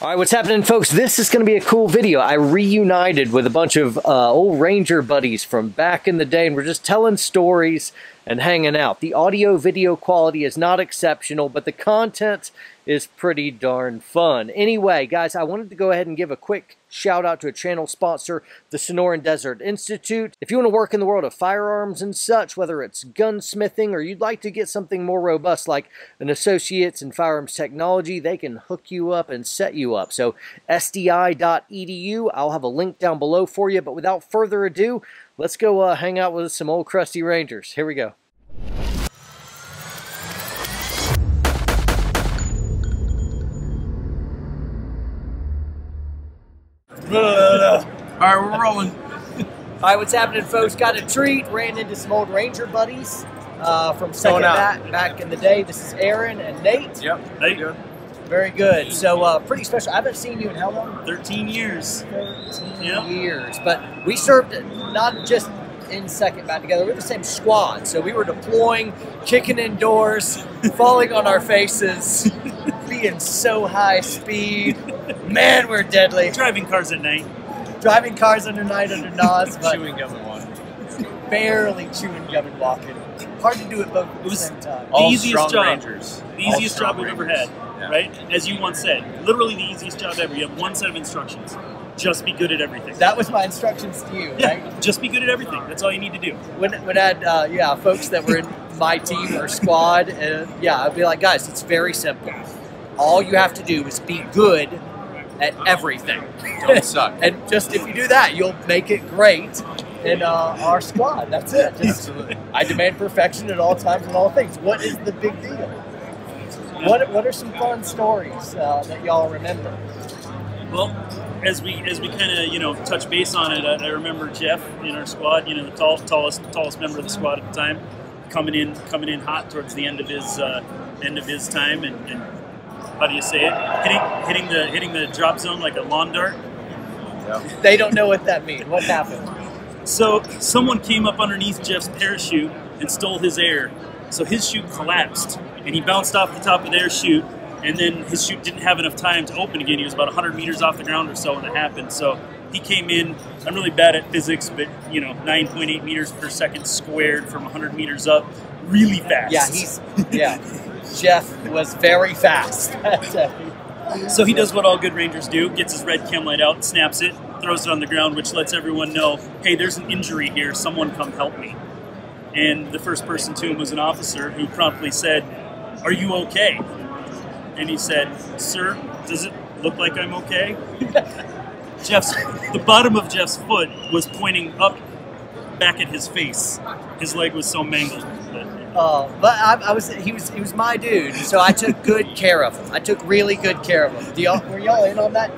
All right, what's happening, folks? This is going to be a cool video. I reunited with a bunch of uh, old Ranger buddies from back in the day, and we're just telling stories and hanging out. The audio video quality is not exceptional, but the content is pretty darn fun. Anyway, guys, I wanted to go ahead and give a quick shout out to a channel sponsor, the Sonoran Desert Institute. If you want to work in the world of firearms and such, whether it's gunsmithing or you'd like to get something more robust like an associate's in firearms technology, they can hook you up and set you up. So sdi.edu, I'll have a link down below for you. But without further ado, let's go uh, hang out with some old crusty Rangers. Here we go. All right, we're rolling. All right, what's happening, folks? Got a treat. Ran into some old Ranger buddies uh, from Second Going out. back, back in the day. This is Aaron and Nate. Yep. Hey. Very good. So, uh, pretty special. I haven't seen you in how long? 13 years. 13 Yep. years. But we served not just in second bat together. We were the same squad. So we were deploying, kicking indoors, falling on our faces, being so high speed. Man, we're deadly. Driving cars at night. Driving cars under night under NODs, but Chewing gum and walking. barely chewing gum and walking. Hard to do it both at the same time. The easiest strong job. Rangers. The All easiest strong job we've ever had. Yeah. Right? As you once said. Literally the easiest job ever. You have one set of instructions. Just be good at everything. That was my instructions to you, right? just be good at everything. That's all you need to do. when when I had uh, yeah folks that were in my team or squad, and yeah, I'd be like, guys, it's very simple. All you have to do is be good at everything. Don't suck. and just if you do that, you'll make it great in uh, our squad. That's it. Just, Absolutely. I demand perfection at all times and all things. What is the big deal? What What are some fun stories uh, that y'all remember? Well, as we as we kind of you know touch base on it, I, I remember Jeff in our squad. You know, the tall, tallest tallest member of the squad at the time, coming in coming in hot towards the end of his uh, end of his time, and, and how do you say it? Hitting hitting the hitting the drop zone like a lawn dart. Yep. They don't know what that means. What happened? So someone came up underneath Jeff's parachute and stole his air. So his chute collapsed, and he bounced off the top of their chute, and then his chute didn't have enough time to open again. He was about 100 meters off the ground or so when it happened. So he came in. I'm really bad at physics, but you know, 9.8 meters per second squared from 100 meters up, really fast. Yeah, he's yeah. Jeff was very fast. So he does what all good rangers do: gets his red chem light out, snaps it, throws it on the ground, which lets everyone know, "Hey, there's an injury here. Someone come help me." And the first person to him was an officer who promptly said, "Are you okay?" And he said, "Sir, does it look like I'm okay?" Jeff's the bottom of Jeff's foot was pointing up, back at his face. His leg was so mangled. But, Uh, but I, I was he was he was my dude, so I took good care of him. I took really good care of him. Do y'all were y'all in on that?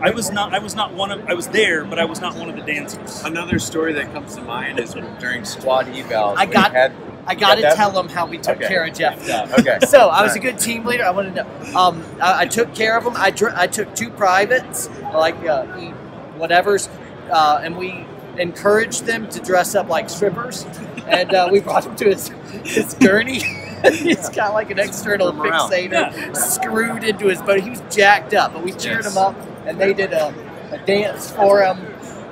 I was not. I was not one of. I was there, but I was not one of the dancers. Another story that comes to mind is during squad evals. I got- had, I got to tell him how we took Okay. care of Jeff. Though. Okay. So I was a good team leader. I wanted to. Um, I, I took care of him. I dr- I took two privates, like uh, whatever's, uh, and we encouraged them to dress up like strippers, and uh, we brought him to his his gurney. He's got like an external fixator Yeah. screwed into his body. He was jacked up, but we cheered Yes. him up, and they did a, a dance for him.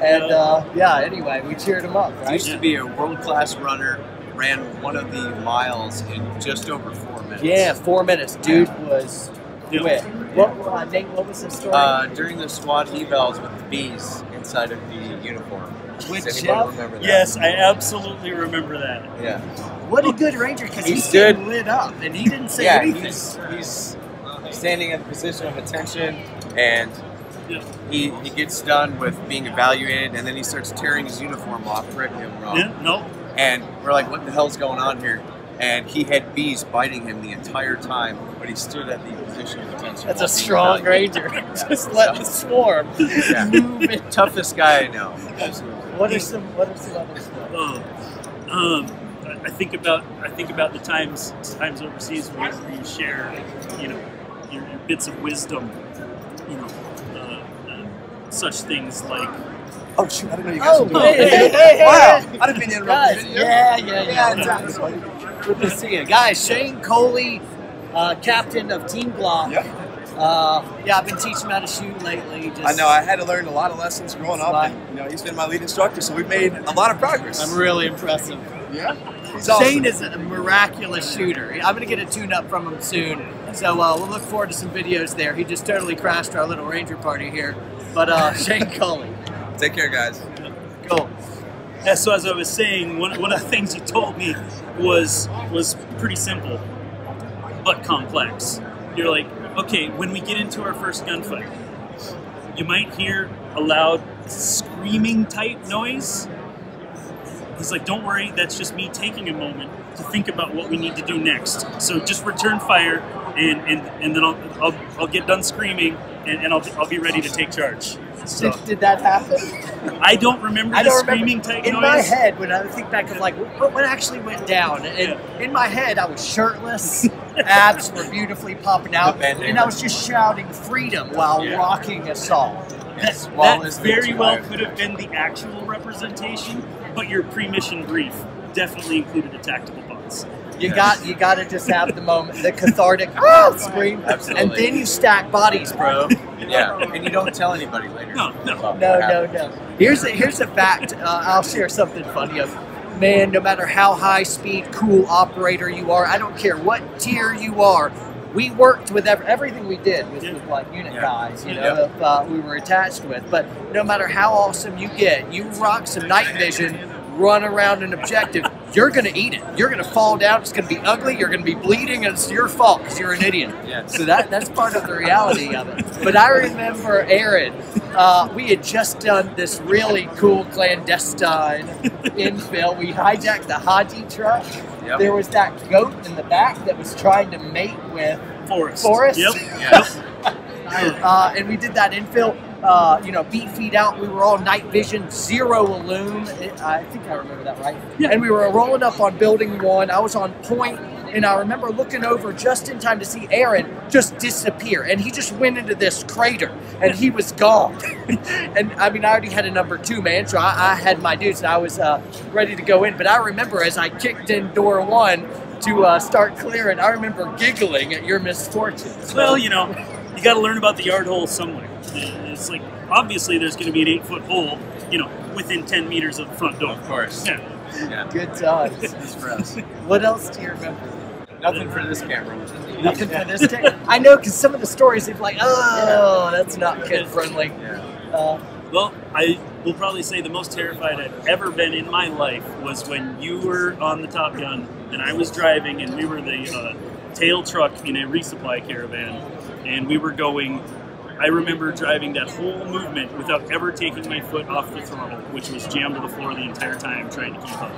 And uh, yeah, anyway, we cheered him up, He used to be a world class runner, ran one of the miles in just over four minutes. Yeah, four minutes. Dude was Yeah. quick. What, uh, Nate, what was the story? Uh, during the squad evals with the bees inside of the uniform. With Does Jeff? remember that? Yes, I absolutely remember that. Yeah. what a good ranger because he He's good. lit up and he didn't say yeah, anything. he's, he's standing in a position of attention and Yeah. he, he gets done with being evaluated and then he starts tearing his uniform off. Correct me if I'm wrong. Yeah, no, And we're like, what the hell's going on here? And he had bees biting him the entire time, but he stood at the position of attention. That's a strong evaluated. ranger. Just let the swarm Yeah. move it. Toughest guy I know. Absolutely. What are some What are some other stories? oh, um, I- I think about I think about the times times overseas where, where you share, you know, your, your bits of wisdom, you know, uh, uh, such things like Oh shoot! I didn't know you guys Oh, were doing hey, hey, hey, hey, Wow! hey. I didn't mean to interrupt Guys, the video. yeah, yeah, yeah. Yeah, it's. Good to see you, guys. Shane Coley, uh, captain of Team Glock. Yep. Uh, yeah, I've been teaching him how to shoot lately. Just, I know I had to learn a lot of lessons growing up. And, you know, he's been my lead instructor, so we've made a lot of progress. I'm really impressive. yeah. He's awesome. Shane is a miraculous shooter. I'm going to get a tune up from him soon. So uh, we'll look forward to some videos there. He just totally crashed our little Ranger party here. But uh, Shane Coley. Take care, guys. Cool. Yeah, so as I was saying, one, one of the things you told me was was pretty simple, but complex. You're like, okay, when we get into our first gunfight, you might hear a loud screaming type noise. He's like, don't worry, that's just me taking a moment to think about what we need to do next. So just return fire, and and, and then I'll, I'll, I'll get done screaming, and, and I'll, I'll be ready to take charge. So Did, did that happen? I don't remember I the don't screaming remember. type in noise. my head, when I think back of like what, what actually went down, and Yeah. in my head, I was shirtless, abs were beautifully popping out, and I was just shouting freedom while Yeah. rocking a song. Yes, that Wallace very well could have been the actual representation, but your pre-mission brief definitely included a tactical pause. You Yes. got you got to just have the moment, the cathartic ah, scream, Absolutely. and then you stack bodies, bro. Yeah, and you don't tell anybody later. No, no. No, no, no. Here's a here's a fact. Uh, I'll share something funny. Of man, no matter how high speed, cool operator you are, I don't care what tier you are. We worked with ev- everything we did was Yeah. with like unit Yeah. guys, you know, Yeah. that uh, we were attached with. But no matter how awesome you get, you rock some night vision, run around an objective, you're gonna eat it. You're gonna fall down. It's gonna be ugly. You're gonna be bleeding, and it's your fault because you're an idiot. Yes. So that that's part of the reality of it. But I remember Aaron. Uh, we had just done this really cool clandestine infill. We hijacked the Haji truck. Yep. There was that goat in the back that was trying to mate with Forest. Forrest? Yep. Yes. uh, and we did that infill. Uh, you know, beat feet out. We were all night vision, zero illume. I think I remember that right. Yeah. And we were rolling up on building one. I was on point, and I remember looking over just in time to see Aaron just disappear. And he just went into this crater, and he was gone. and I mean, I already had a number two man, so I, I had my dudes, and I was uh, ready to go in. But I remember as I kicked in door one to uh, start clearing, I remember giggling at your misfortune. So- Well, you know, you got to learn about the yard hole somewhere. It's like obviously there's going to be an eight foot hole, you know, within ten meters of the front door. Of course. Yeah. Yeah. Good times. That's for us. What else do you remember? Nothing for this camera. Nothing for this day. I know because some of the stories they're like, oh, that's not kid friendly. Yeah. Uh, Well, I will probably say the most terrified I've ever been in my life was when you were on the Top Gun and I was driving, and we were the uh, tail truck in a resupply caravan, and we were going. I remember driving that whole movement without ever taking my foot off the throttle, which was jammed to the floor the entire time, trying to keep up.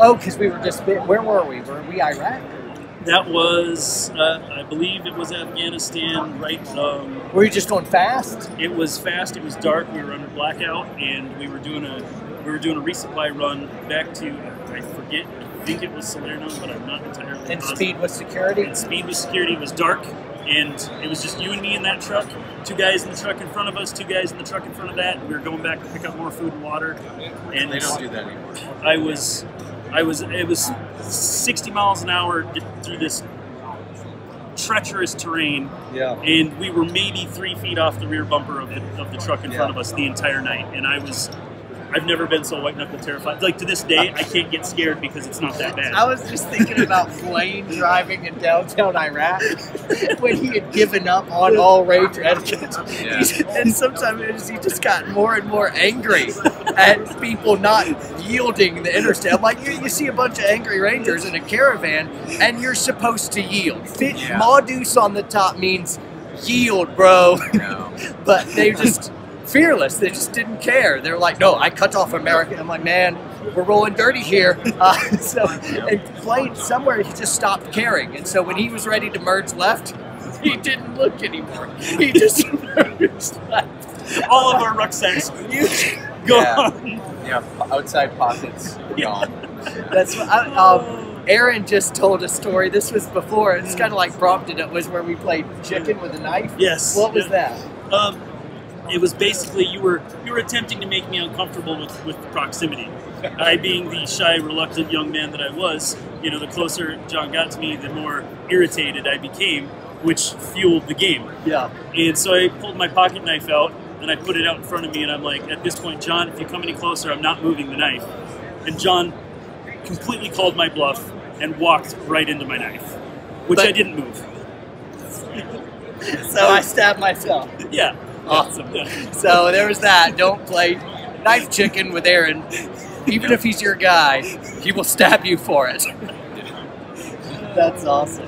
oh, because we were just where were we? Were we Iraq? That was, uh, I believe, it was Afghanistan. Right, um, Were you just going fast? it was fast. It was dark. We were under blackout, and we were doing a we were doing a resupply run back to I forget. I think it was Salerno, but I'm not entirely. And positive. speed was security. And speed was security. It was dark, and it was just you and me in that truck. Two guys in the truck in front of us. Two guys in the truck in front of that. We were going back to pick up more food and water. And They don't do that anymore. I was, I was, it was 60 miles an hour through this treacherous terrain, Yeah. and we were maybe three feet off the rear bumper of the, of the truck in front of us the entire night. And I was, I've never been so white knuckle terrified. Like to this day, I can't get scared because it's not that bad. I was just thinking about Blaine driving in downtown Iraq when he had given up on all rage etiquette. Yeah. And sometimes he just got more and more angry at people not yielding the interstate. I'm like, you, you see a bunch of angry rangers in a caravan, and you're supposed to yield. Fit Yeah. Ma Deuce on the top means yield, bro. No. but they just fearless. They just didn't care. They're like, no, I cut off America. I'm like, man, we're rolling dirty here. Uh, so, and played somewhere, he just stopped caring. And so when he was ready to merge left, he didn't look anymore. He just merged left. All of our rucksacks You, gone. Yeah. po- Outside pockets gone. that's what I, um, Aaron just told a story. This was before. It's kind of like prompted. It was where we played chicken with a knife. Yes. What was Yeah. that? Um, it was basically you were you were attempting to make me uncomfortable with, with proximity. I, being the shy, reluctant young man that I was, you know, the closer John got to me, the more irritated I became. which fueled the game. Yeah. And so I pulled my pocket knife out and I put it out in front of me, and I'm like, at this point, John, if you come any closer, I'm not moving the knife. And John completely called my bluff and walked right into my knife, which But- I didn't move. So I stabbed myself. Yeah. Awesome. Yeah. So there was that. Don't play knife chicken with Aaron. Even if he's your guy, he will stab you for it. That's awesome.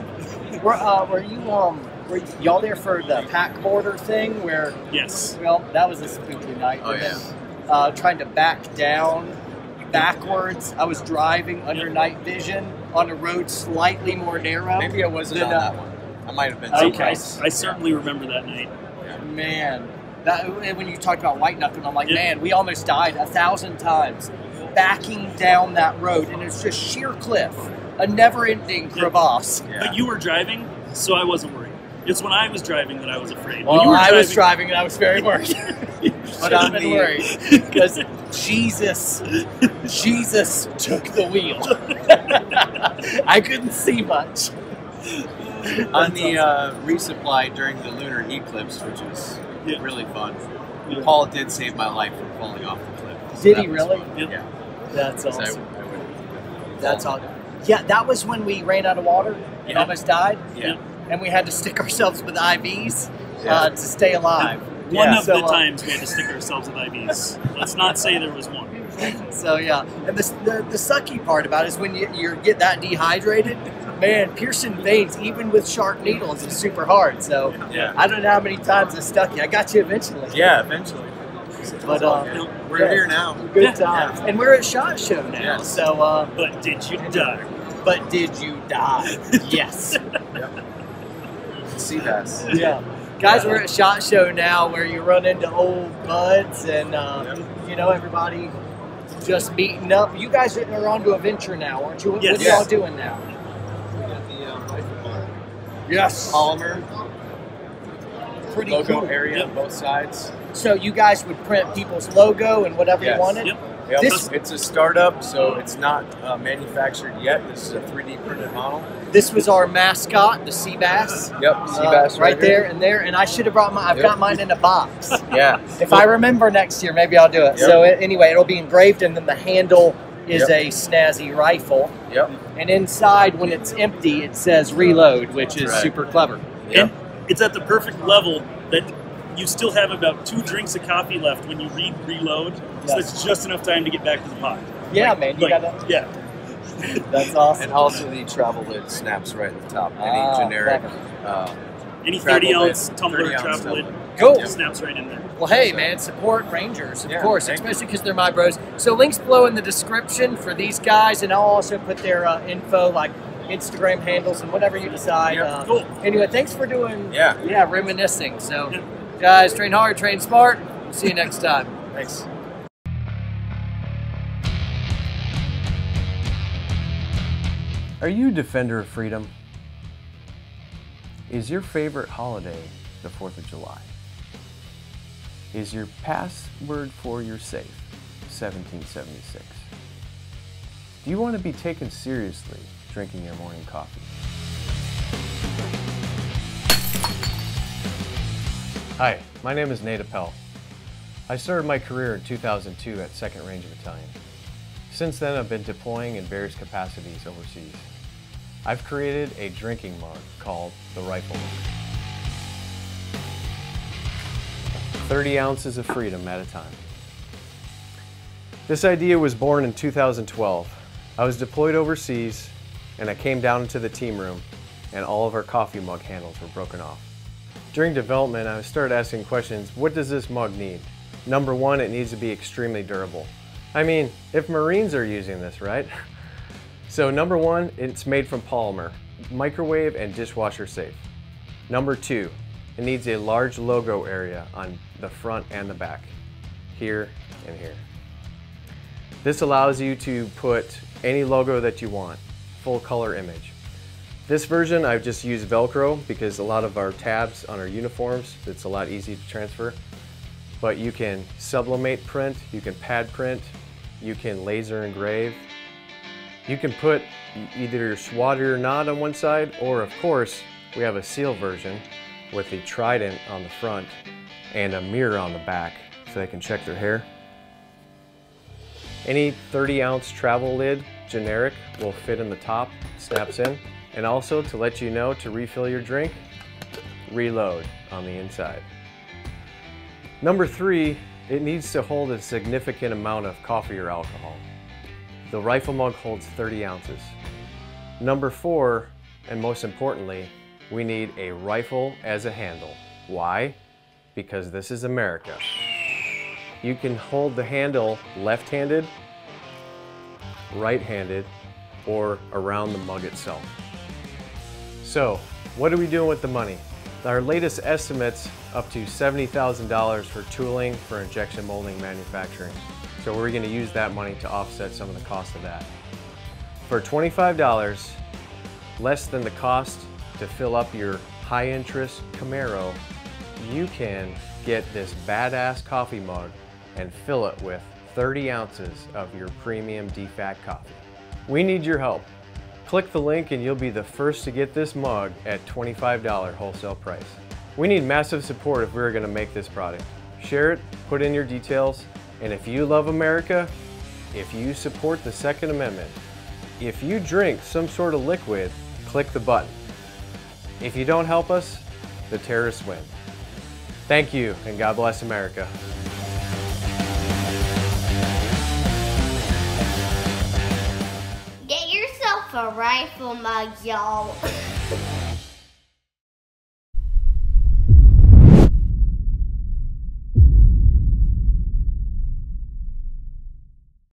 Were, uh, were you um were y'all there for the Pak border thing where Yes. well that was a spooky night. Oh, yeah. then, uh, trying to back down backwards. I was driving under night vision on a road slightly more narrow. Maybe I wasn't Then, on uh, that one. I might have been. Okay. I. I certainly remember that night. Man, that when you talked about white knuckling, I'm like, Yeah. man, we almost died a thousand times backing down that road, and it's just sheer cliff, a never-ending crevasse. Yeah. But you were driving, so I wasn't worried. It's when I was driving that I was afraid. Well, when you were I was driving, and I was very worried. but been worried because Jesus, Jesus took the wheel. I couldn't see much. on the uh, resupply during the lunar eclipse, which is Yeah. really fun. Yeah. Paul did save my life from falling off the cliff. So Did he really? Yep. Yeah. That's So I- awesome. I That's awesome. Yeah, that was when we ran out of water and Yeah. almost died. Yeah. and we had to stick ourselves with IVs uh, to stay alive. One of So, the uh, times we had to stick ourselves with IVs. Let's not say there was one. So yeah, and the, the, the sucky part about it is when you, you get that dehydrated, man, piercing veins even with sharp needles is super hard. So Yeah. I don't know how many times I stuck you. I got you eventually. Yeah, eventually. But uh, Yeah. We're yeah. here now. good Yeah. times, and we're at SHOT Show now. Yes. So, uh, But did you die? but did you die? yes. Yep. See bass. Yeah. Guys, we're at SHOT Show now where you run into old buds and, uh, Yep. you know, everybody just meeting up. You guys are on to a venture now, aren't you? What, Yes. what are y'all Yes. doing now? We got the uh, rifle bar. Yes. polymer Pretty logo cool. area Yep. on both sides. So you guys would print people's logo and whatever Yes. you wanted? Yep. Yep. This- it's a startup, so it's not uh, manufactured yet. This is a 3D printed model. This was our mascot, the sea bass. Yep, sea uh, bass right there and there. And I should have brought my, I've Yep. got mine in a box. Yeah. if I remember next year, maybe I'll do it. Yep. So it, anyway, it'll be engraved and then the handle is Yep. a snazzy rifle. Yep. And inside, when it's empty, it says reload, which is Right. super clever. Yep. And it's at the perfect level that you still have about two drinks of coffee left when you read reload. So it's just enough time to get back to the pot. Yeah, Like- man, you like, gotta. Yeah. That's awesome. And also the travel lid snaps right at the top. Any Ah, generic clever. uh, Any 30 ounce tumbler travel lid tumbler. Cool. snaps right in there. Well, hey, man, support Rangers, of Yeah, course, especially because they're my bros. So links below in the description for these guys, and I'll also put their uh, info, like Instagram handles and whatever you decide. Yeah, uh, cool. Anyway, thanks for doing. Yeah. Yeah, reminiscing. So, Yeah. guys, train hard, train smart. See you next time. thanks. Are you a defender of freedom? Is your favorite holiday the 4th of July? Is your password for your safe 1776? Do you want to be taken seriously drinking your morning coffee? Hi, my name is Nate Appel. I started my career in 2002 at 2nd Ranger Battalion. Since then, I've been deploying in various capacities overseas. I've created a drinking mug called the Rifle Mug. 30 ounces of freedom at a time. This idea was born in 2012. I was deployed overseas and I came down into the team room and all of our coffee mug handles were broken off. During development, I started asking questions, what does this mug need? Number one, it needs to be extremely durable. I mean, if Marines are using this, right? So number one, it's made from polymer, microwave and dishwasher safe. Number two, it needs a large logo area on the front and the back, here and here. This allows you to put any logo that you want, full color image. This version I've just used Velcro because a lot of our tabs on our uniforms, it's a lot easier to transfer. But you can sublimate print, you can pad print, you can laser engrave, you can put either your SWAT or not on one side, or of course, we have a seal version with the trident on the front and a mirror on the back so they can check their hair. Any 30 ounce travel lid, generic, will fit in the top, snaps in. And also to let you know to refill your drink, reload on the inside. Number three, it needs to hold a significant amount of coffee or alcohol. The rifle mug holds 30 ounces. Number four, and most importantly, we need a rifle as a handle. Why? Because this is America. You can hold the handle left-handed, right-handed, or around the mug itself. So, what are we doing with the money? Our latest estimates up to $70,000 for tooling for injection molding manufacturing. So we're going to use that money to offset some of the cost of that. For $25, less than the cost to fill up your high interest Camaro, you can get this badass coffee mug and fill it with 30 ounces of your premium DFAT coffee. We need your help. Click the link and you'll be the first to get this mug at $25 wholesale price. We need massive support if we're gonna make this product. Share it, put in your details, and if you love America, if you support the Second Amendment, if you drink some sort of liquid, click the button. If you don't help us, the terrorists win. Thank you, and God bless America. Get yourself a rifle mug, y'all.